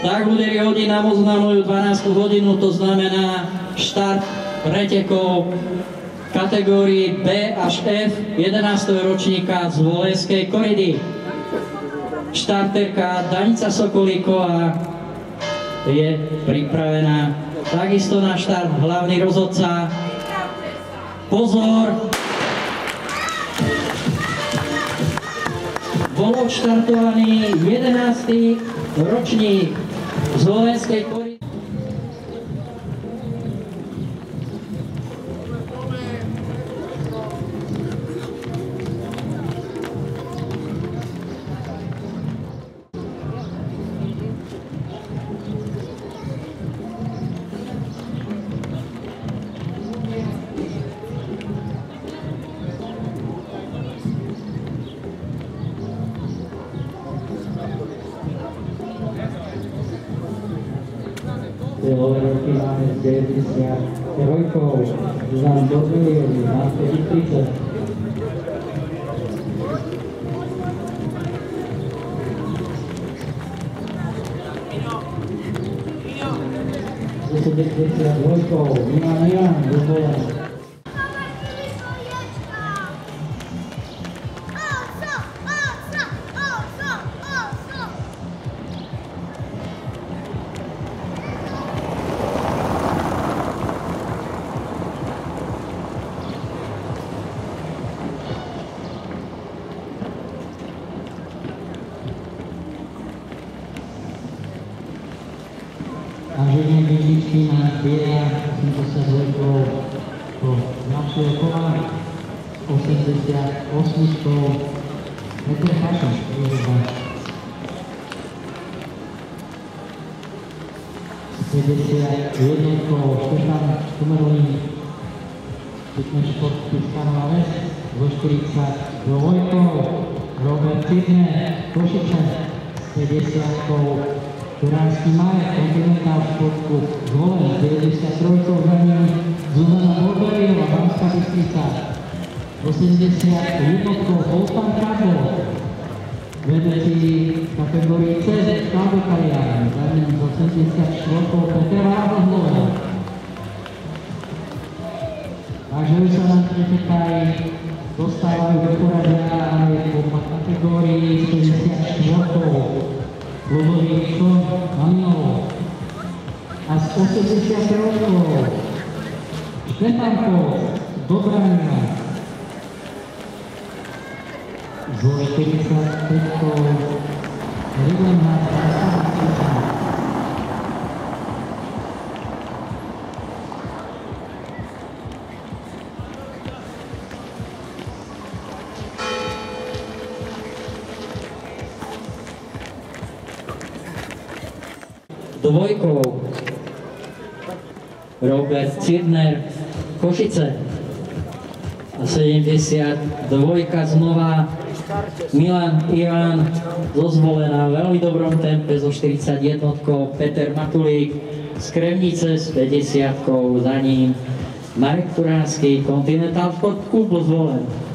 Tak údery hodina oznamujú 12 hodinu, to znamená štart pretekov kategórii B až F 11. ročníka z Volenskej koridy. Štarterka Danica Sokolíková je pripravená. Takisto na štart hlavný rozhodca. Pozor! Bol odštartovaný 11. ročník So es que 応援を基盤しているんですが、それ以降、非常に上手になっていっていく。そして、もう一個、今のような予想や88 Petr Hašan, výzva 51 Štefan Kumerový Fitness Sport Piskanova Ves vo 42 Robert Cidne Košice 50 Turánsky Marek, kontinentál sportku Zvolen, 93 za ním Zuzana Borberijová, Banská Bystrica, 81 Holtan Krabov, vedúci kategórii C z Klábo Kalián, za ním 84 Petr Váza Zvolen. Takže už sa nám pretekaj dostávajú do poradia aj po kategórii 74 klubový výkon Manilov. A z 80 rokov Štefanko Dobranina. Dvojkou. Robert Cirner Košice. A 72 znova Milan Ivan zozvolená v veľmi dobrom tempe zo 41 Peter Matulík z Krevnice s 50 za ním Marek Turánsky Continental Sport Club zvolen.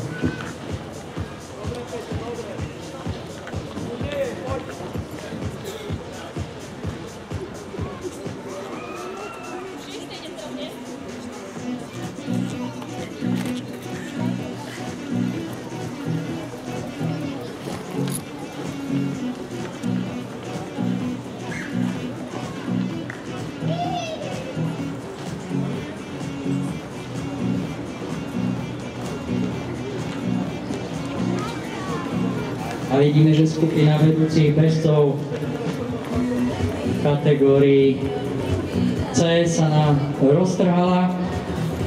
A vidíme, že skupina vedúcich bežcov kategórii C sa nám roztrhala.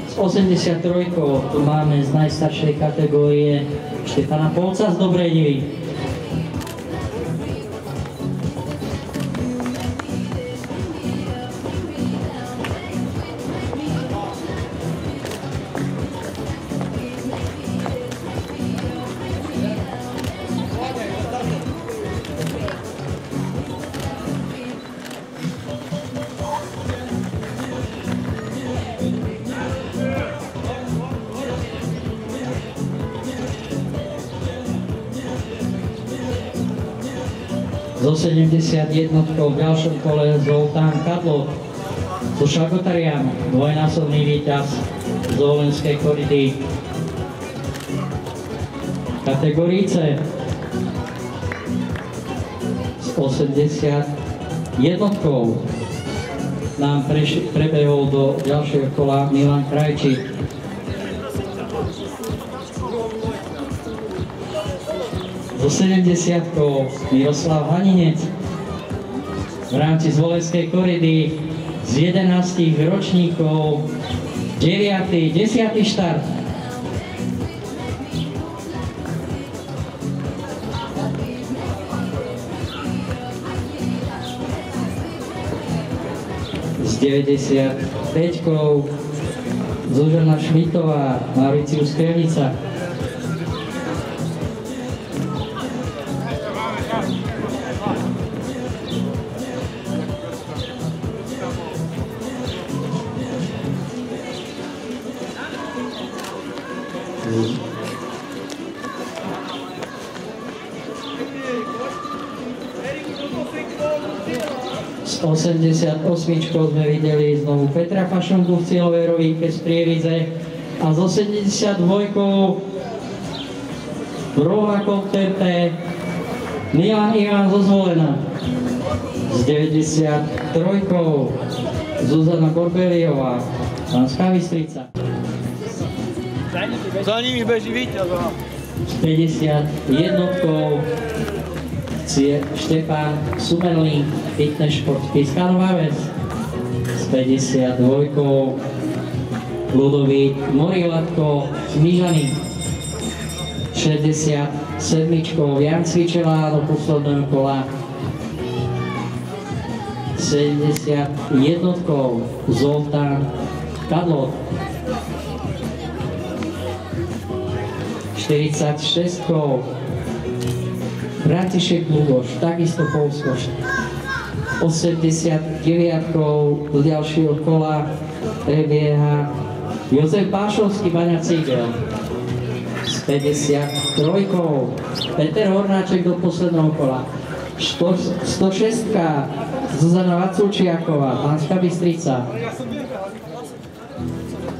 S 83 tu máme z najstaršej kategórie Štefana Polca z Dobrej Divy. Zo 71 v ďalšom kole Zoltán Kadlo zo Šalgotarian, dvojnásobný víťaz z Volenskej koridy. Kategórii C s 80 jednotkou nám prebehol do ďalšieho kola Milan Krajčík. So 70 Miroslav Haninec v rámci Zvolenskej koridy z 11 ročníkov 9. 10. štart. S 95 Zuzana Šmitová, Mauricius Krevnica. S 88 sme videli znovu Petra Fašonku v cieľovej rovinke z Prievidze a s 82 v rovnakom tempe Milan Ivan zo Zvolena. S 93 Zuzana Borbeliová, Panská Bystrica. Za nimi beží víťaz. aha. S 50 jednotkou Štefán Sumerlík, Fitness Šport Piskanova Ves. S 52 Ludovík Morilatko z Myžany. 67 Jan Cvičelá do posledného kola. 70 jednotkou Zoltán Kadlot. 46 František Lugoš, takisto Polsko. 89 do ďalšieho kola prebieha Jozef Pášovský, Baňa Cigel. S 53 Peter Hornáček do posledného kola. 106 Zuzana Vaculčiaková, Pánska Bystrica.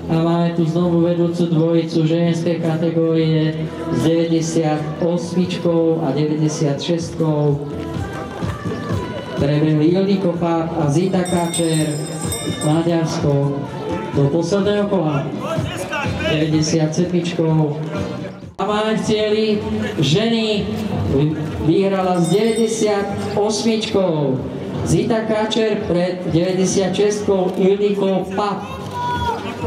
A máme tu znovu vedúcu dvojicu ženskej kategórie s 98 a 96 prebehli Ildiko Páp a Zita Kačer Maďarsko do posledného kola. 97 a máme v cieli ženy. Vyhrala s 98 Zita Kačer pred 96 Ildiko Páp s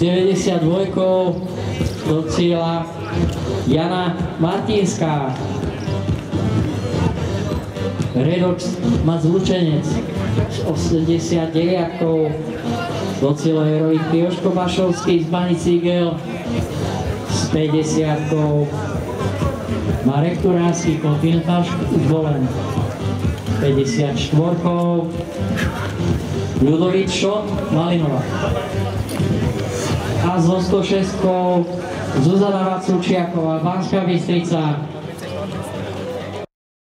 92 do cieľa Jana Martinská. Redox má zlučenec s 89 do cieľa heroik Joško Bašovský z Bani Cigel s 50 Marek Turánsky, Kontinentál zvolen 54 Ľudovít Šot, Malinová a so 106 Zuzana Vaculčiaková, Banská Bystrica,